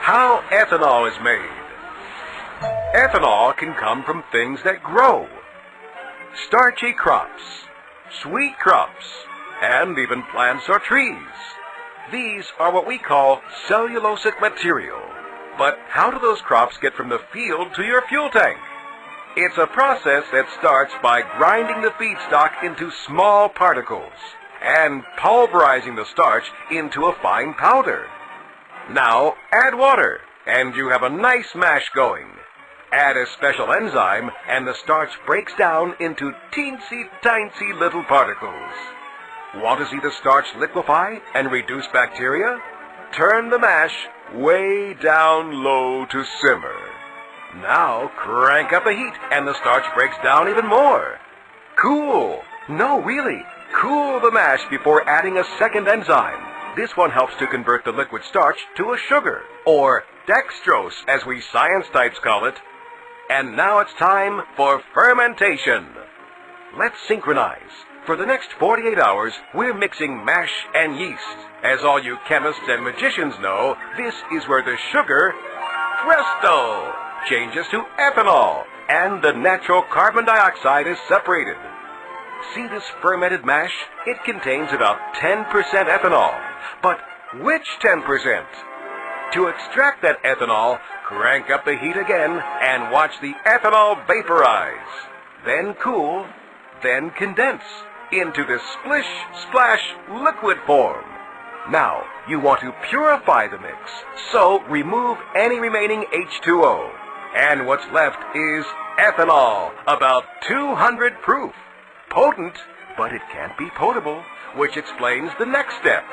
How ethanol is made. Ethanol can come from things that grow. Starchy crops, sweet crops, and even plants or trees. These are what we call cellulosic material. But how do those crops get from the field to your fuel tank? It's a process that starts by grinding the feedstock into small particles and pulverizing the starch into a fine powder. Now add water and you have a nice mash going. Add a special enzyme and the starch breaks down into teensy tiny little particles. Want to see the starch liquefy and reduce bacteria? Turn the mash way down low to simmer. Now crank up the heat and the starch breaks down even more. Cool. No, really. Cool the mash before adding a second enzyme. This one helps to convert the liquid starch to a sugar, or dextrose as we science types call it. And now it's time for fermentation. Let's synchronize. For the next 48 hours, we're mixing mash and yeast. As all you chemists and magicians know, this is where the sugar, presto, changes to ethanol, and the natural carbon dioxide is separated. See this fermented mash? It contains about 10% ethanol. But which 10%? To extract that ethanol, crank up the heat again and watch the ethanol vaporize. Then cool, then condense into this splish splash liquid form. Now, you want to purify the mix, so remove any remaining H2O. And what's left is ethanol, about 200 proof. Potent, but it can't be potable, which explains the next step.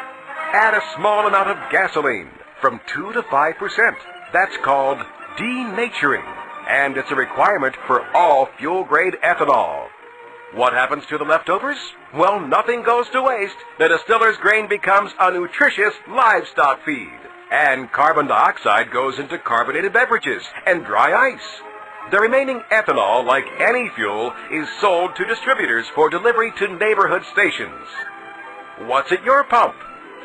Add a small amount of gasoline, from 2 to 5%. That's called denaturing, and it's a requirement for all fuel-grade ethanol. What happens to the leftovers? Well, nothing goes to waste. The distiller's grain becomes a nutritious livestock feed. And carbon dioxide goes into carbonated beverages and dry ice. The remaining ethanol, like any fuel, is sold to distributors for delivery to neighborhood stations. What's at your pump?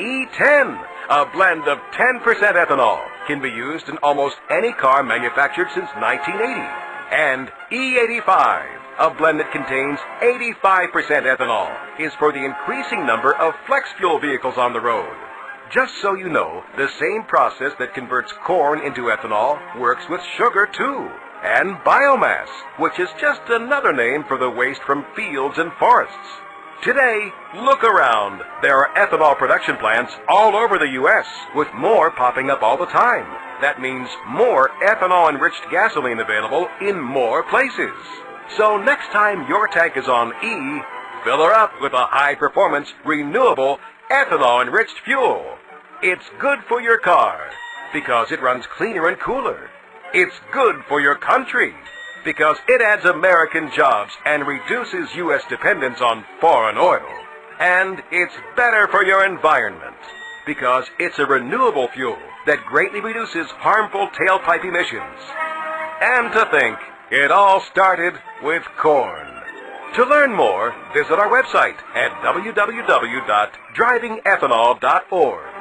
E10, a blend of 10% ethanol, can be used in almost any car manufactured since 1980. And E85, a blend that contains 85% ethanol, is for the increasing number of flex fuel vehicles on the road. Just so you know, the same process that converts corn into ethanol works with sugar too. And biomass, which is just another name for the waste from fields and forests. Today, look around. There are ethanol production plants all over the U.S., with more popping up all the time. That means more ethanol-enriched gasoline available in more places. So next time your tank is on E, fill her up with a high-performance, renewable, ethanol-enriched fuel. It's good for your car because it runs cleaner and cooler. It's good for your country because it adds American jobs and reduces U.S. dependence on foreign oil. And it's better for your environment because it's a renewable fuel that greatly reduces harmful tailpipe emissions. And to think, it all started with corn. To learn more, visit our website at www.drivingethanol.org.